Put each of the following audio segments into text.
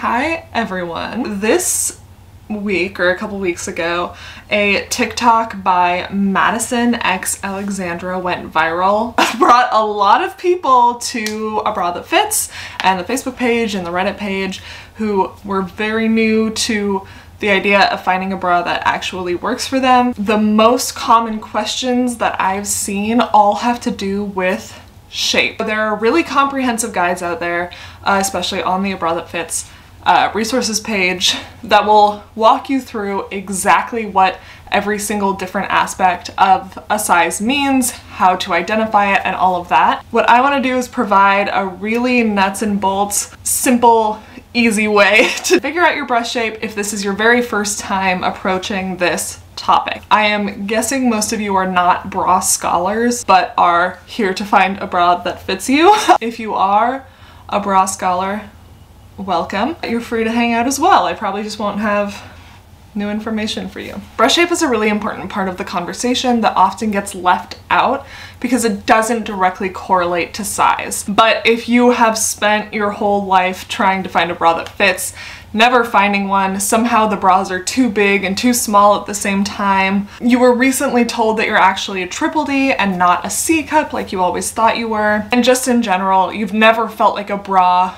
Hi everyone. This week or a couple weeks ago, a TikTok by Madison X Alexandra went viral. Brought a lot of people to A Bra That Fits and the Facebook page and the Reddit page who were very new to the idea of finding a bra that actually works for them. The most common questions that I've seen all have to do with shape. There are really comprehensive guides out there, uh, especially on the A Bra That Fits uh, resources page that will walk you through exactly what every single different aspect of a size means, how to identify it, and all of that. What I want to do is provide a really nuts and bolts, simple, easy way to figure out your breast shape if this is your very first time approaching this topic. I am guessing most of you are not bra scholars, but are here to find a bra that fits you. if you are a bra scholar, welcome. You're free to hang out as well. I probably just won't have new information for you. Breast shape is a really important part of the conversation that often gets left out because it doesn't directly correlate to size. But if you have spent your whole life trying to find a bra that fits, never finding one, somehow the bras are too big and too small at the same time, you were recently told that you're actually a triple D and not a C cup like you always thought you were, and just in general, you've never felt like a bra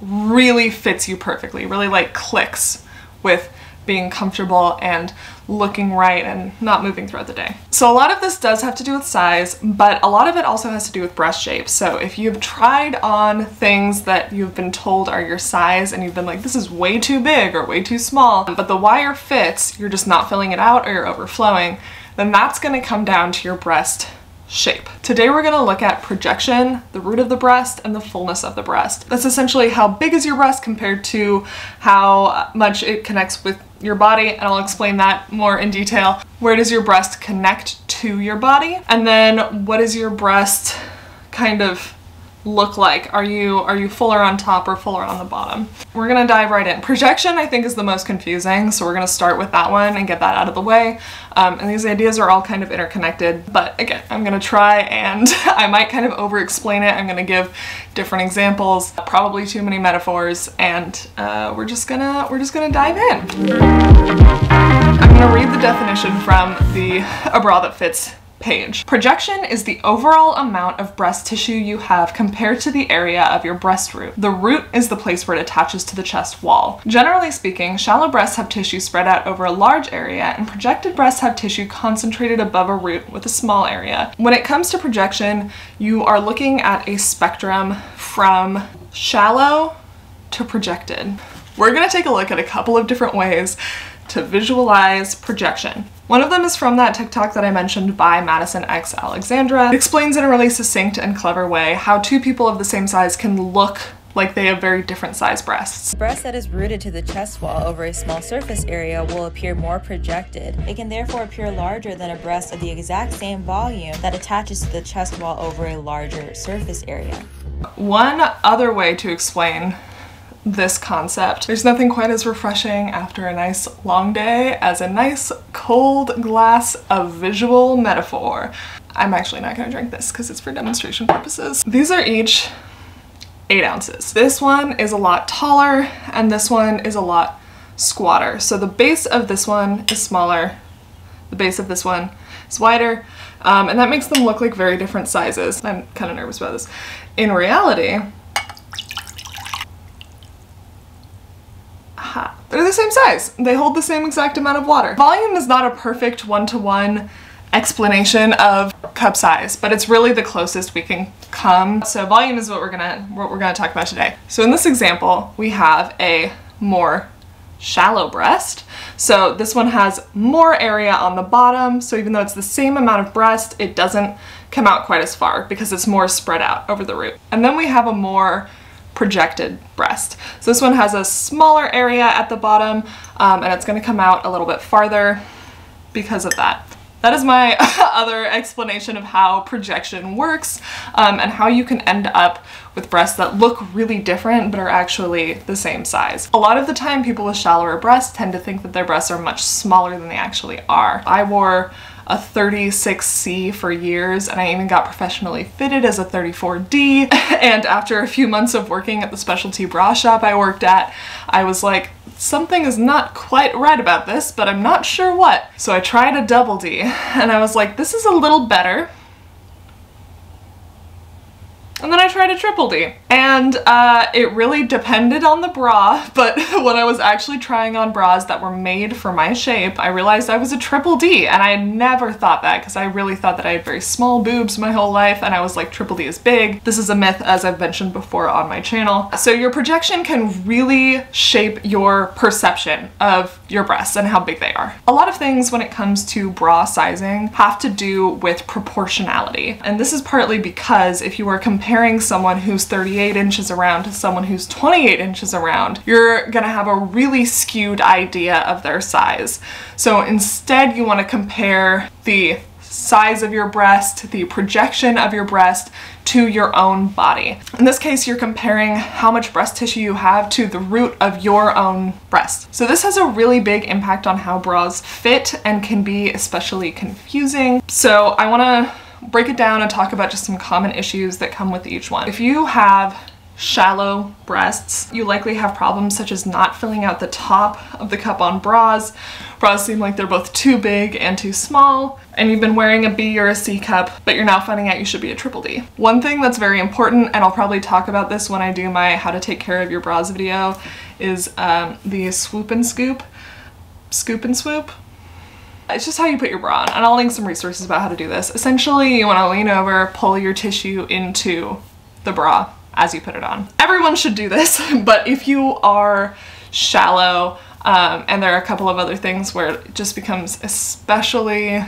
really fits you perfectly, really like clicks with being comfortable and looking right and not moving throughout the day. So a lot of this does have to do with size, but a lot of it also has to do with breast shape. So if you've tried on things that you've been told are your size and you've been like, this is way too big or way too small, but the wire fits, you're just not filling it out or you're overflowing, then that's gonna come down to your breast shape. Today we're going to look at projection, the root of the breast, and the fullness of the breast. That's essentially how big is your breast compared to how much it connects with your body, and I'll explain that more in detail. Where does your breast connect to your body? And then what is your breast kind of look like? Are you are you fuller on top or fuller on the bottom? We're gonna dive right in. Projection I think is the most confusing, so we're gonna start with that one and get that out of the way. Um, and these ideas are all kind of interconnected, but again, I'm gonna try and I might kind of over explain it. I'm gonna give different examples, probably too many metaphors, and uh, we're just gonna we're just gonna dive in. I'm gonna read the definition from the A Bra That Fits page. Projection is the overall amount of breast tissue you have compared to the area of your breast root. The root is the place where it attaches to the chest wall. Generally speaking, shallow breasts have tissue spread out over a large area and projected breasts have tissue concentrated above a root with a small area. When it comes to projection, you are looking at a spectrum from shallow to projected. We're gonna take a look at a couple of different ways to visualize projection. One of them is from that TikTok that I mentioned by Madison X Alexandra. It explains in a really succinct and clever way how two people of the same size can look like they have very different size breasts. A breast that is rooted to the chest wall over a small surface area will appear more projected. It can therefore appear larger than a breast of the exact same volume that attaches to the chest wall over a larger surface area. One other way to explain this concept. There's nothing quite as refreshing after a nice long day as a nice cold glass of visual metaphor. I'm actually not gonna drink this because it's for demonstration purposes. These are each eight ounces. This one is a lot taller and this one is a lot squatter. So the base of this one is smaller, the base of this one is wider, um, and that makes them look like very different sizes. I'm kind of nervous about this. In reality, They're the same size. They hold the same exact amount of water. Volume is not a perfect one-to-one -one explanation of cup size, but it's really the closest we can come. So volume is what we're gonna what we're gonna talk about today. So in this example, we have a more shallow breast. So this one has more area on the bottom. So even though it's the same amount of breast, it doesn't come out quite as far because it's more spread out over the root. And then we have a more projected breast. So this one has a smaller area at the bottom um, and it's going to come out a little bit farther because of that. That is my other explanation of how projection works um, and how you can end up with breasts that look really different but are actually the same size. A lot of the time people with shallower breasts tend to think that their breasts are much smaller than they actually are. I wore a 36C for years and I even got professionally fitted as a 34D and after a few months of working at the specialty bra shop I worked at I was like, something is not quite right about this, but I'm not sure what. So I tried a double D and I was like, this is a little better. And then I tried a triple D. And uh, it really depended on the bra, but when I was actually trying on bras that were made for my shape, I realized I was a triple D. And I never thought that because I really thought that I had very small boobs my whole life and I was like, triple D is big. This is a myth as I've mentioned before on my channel. So your projection can really shape your perception of your breasts and how big they are. A lot of things when it comes to bra sizing have to do with proportionality. And this is partly because if you are comparing comparing someone who's 38 inches around to someone who's 28 inches around, you're gonna have a really skewed idea of their size. So instead you wanna compare the size of your breast, the projection of your breast to your own body. In this case, you're comparing how much breast tissue you have to the root of your own breast. So this has a really big impact on how bras fit and can be especially confusing. So I wanna break it down and talk about just some common issues that come with each one. If you have shallow breasts, you likely have problems such as not filling out the top of the cup on bras. Bras seem like they're both too big and too small, and you've been wearing a B or a C cup, but you're now finding out you should be a triple D. One thing that's very important, and I'll probably talk about this when I do my how to take care of your bras video, is um, the swoop and scoop. Scoop and swoop? It's just how you put your bra on, and I'll link some resources about how to do this. Essentially, you want to lean over, pull your tissue into the bra as you put it on. Everyone should do this, but if you are shallow, um, and there are a couple of other things where it just becomes especially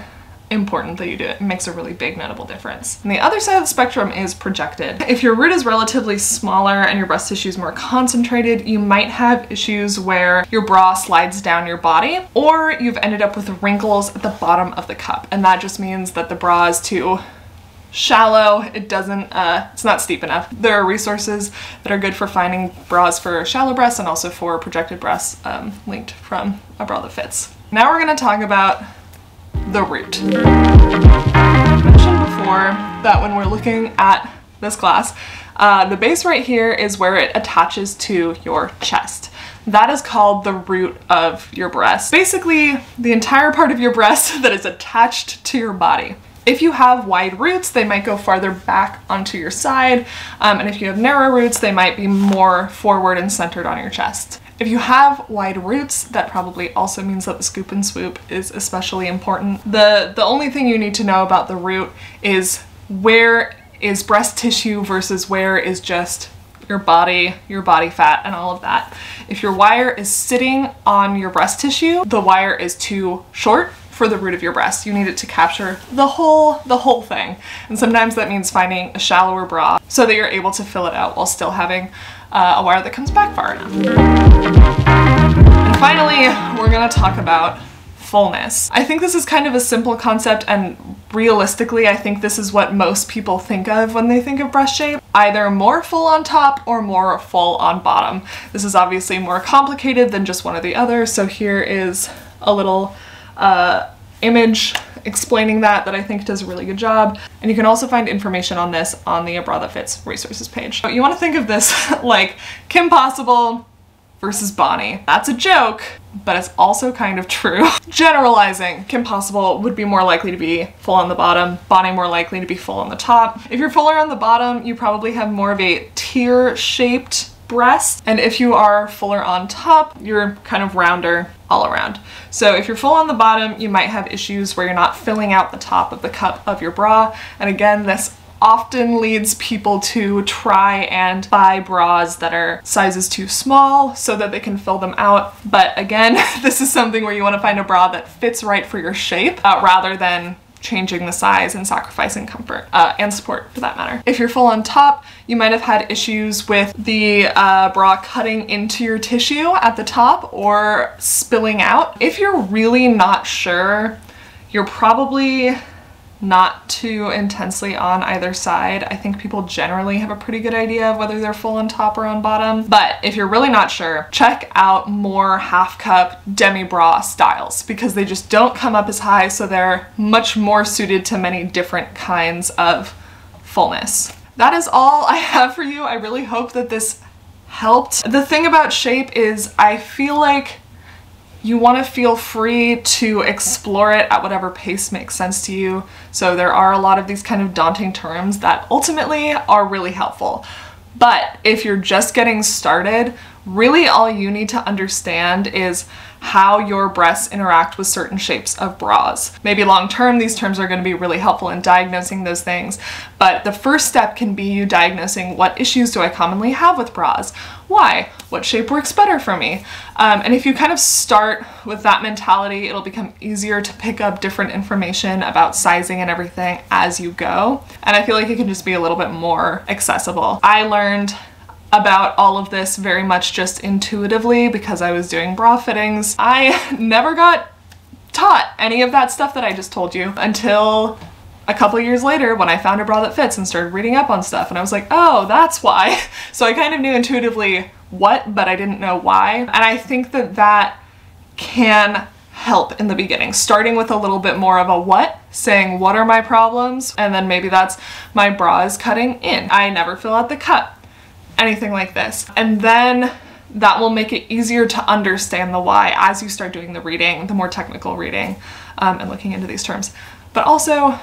important that you do it. It makes a really big notable difference. And the other side of the spectrum is projected. If your root is relatively smaller and your breast tissue is more concentrated, you might have issues where your bra slides down your body or you've ended up with wrinkles at the bottom of the cup. And that just means that the bra is too shallow it doesn't uh, it's not steep enough there are resources that are good for finding bras for shallow breasts and also for projected breasts um, linked from a bra that fits now we're going to talk about the root. I mentioned before that when we're looking at this class, uh, the base right here is where it attaches to your chest. That is called the root of your breast. Basically, the entire part of your breast that is attached to your body. If you have wide roots, they might go farther back onto your side, um, and if you have narrow roots, they might be more forward and centered on your chest. If you have wide roots, that probably also means that the scoop and swoop is especially important. The, the only thing you need to know about the root is where is breast tissue versus where is just your body, your body fat, and all of that. If your wire is sitting on your breast tissue, the wire is too short for the root of your breast. You need it to capture the whole, the whole thing. And sometimes that means finding a shallower bra so that you're able to fill it out while still having uh, a wire that comes back far enough. And finally, we're gonna talk about fullness. I think this is kind of a simple concept and realistically I think this is what most people think of when they think of breast shape. Either more full on top or more full on bottom. This is obviously more complicated than just one or the other so here is a little uh, image explaining that that I think does a really good job. And you can also find information on this on the A Bra That Fits resources page. You want to think of this like Kim Possible versus Bonnie. That's a joke, but it's also kind of true. Generalizing, Kim Possible would be more likely to be full on the bottom, Bonnie more likely to be full on the top. If you're fuller on the bottom, you probably have more of a tear-shaped breast. And if you are fuller on top, you're kind of rounder all around. So if you're full on the bottom, you might have issues where you're not filling out the top of the cup of your bra. And again, this often leads people to try and buy bras that are sizes too small so that they can fill them out. But again, this is something where you want to find a bra that fits right for your shape uh, rather than changing the size and sacrificing comfort uh, and support for that matter. If you're full on top, you might have had issues with the uh, bra cutting into your tissue at the top or spilling out. If you're really not sure, you're probably not too intensely on either side. I think people generally have a pretty good idea of whether they're full on top or on bottom. But if you're really not sure, check out more half cup demi bra styles because they just don't come up as high so they're much more suited to many different kinds of fullness. That is all I have for you. I really hope that this helped. The thing about shape is I feel like you want to feel free to explore it at whatever pace makes sense to you. So there are a lot of these kind of daunting terms that ultimately are really helpful. But if you're just getting started, really all you need to understand is how your breasts interact with certain shapes of bras. Maybe long term, these terms are going to be really helpful in diagnosing those things, but the first step can be you diagnosing what issues do I commonly have with bras? Why? What shape works better for me? Um, and if you kind of start with that mentality, it'll become easier to pick up different information about sizing and everything as you go. And I feel like it can just be a little bit more accessible. I learned about all of this very much just intuitively because I was doing bra fittings. I never got taught any of that stuff that I just told you until a couple years later when I found a bra that fits and started reading up on stuff and I was like, oh, that's why. So I kind of knew intuitively what, but I didn't know why. And I think that that can help in the beginning, starting with a little bit more of a what, saying what are my problems, and then maybe that's my bra is cutting in. I never fill out the cut anything like this. And then that will make it easier to understand the why as you start doing the reading, the more technical reading um, and looking into these terms. But also,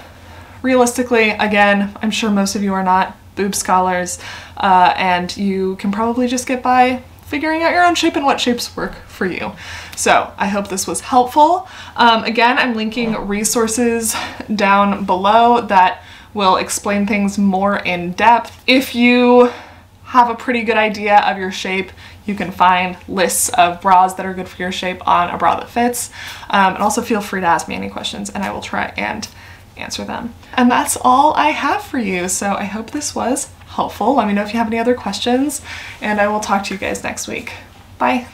realistically, again, I'm sure most of you are not boob scholars uh, and you can probably just get by figuring out your own shape and what shapes work for you. So I hope this was helpful. Um, again, I'm linking resources down below that will explain things more in depth. If you have a pretty good idea of your shape, you can find lists of bras that are good for your shape on a bra that fits. Um, and also feel free to ask me any questions and I will try and answer them. And that's all I have for you. So I hope this was helpful. Let me know if you have any other questions and I will talk to you guys next week. Bye.